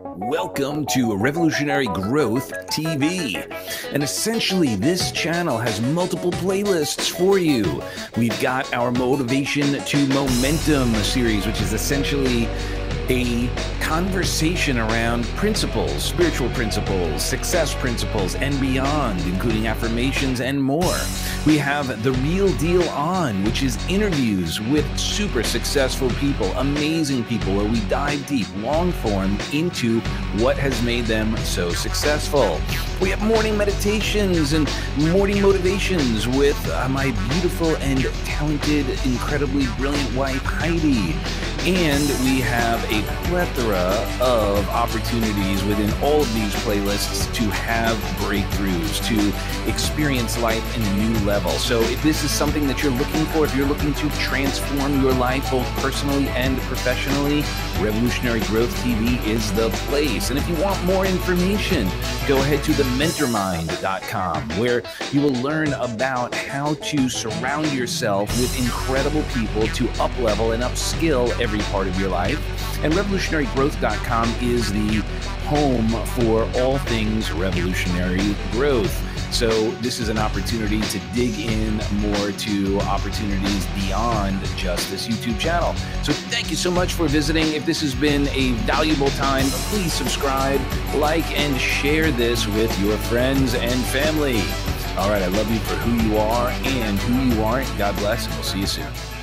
Welcome to Revolutionary Growth TV. And essentially, this channel has multiple playlists for you. We've got our Motivation to Momentum series, which is essentially a conversation around principles, spiritual principles, success principles, and beyond, including affirmations and more. We have The Real Deal On, which is interviews with super successful people, amazing people, where we dive deep, long form, into what has made them so successful. We have morning meditations and morning motivations with uh, my beautiful and talented, incredibly brilliant wife, Heidi. And we have a plethora of opportunities within all of these playlists to have breakthroughs, to experience life in a new level. So, if this is something that you're looking for, if you're looking to transform your life both personally and professionally, Revolutionary Growth TV is the place. And if you want more information, go ahead to thementormind.com where you will learn about how to surround yourself with incredible people to uplevel and upskill every part of your life. And revolutionarygrowth.com is the home for all things revolutionary growth. So, this is an opportunity to dig in more to opportunities beyond just this YouTube channel. So, thank you so much for visiting. If this has been a valuable time, please subscribe, like, and share this with your friends and family. All right, I love you for who you are and who you aren't. God bless, and we'll see you soon.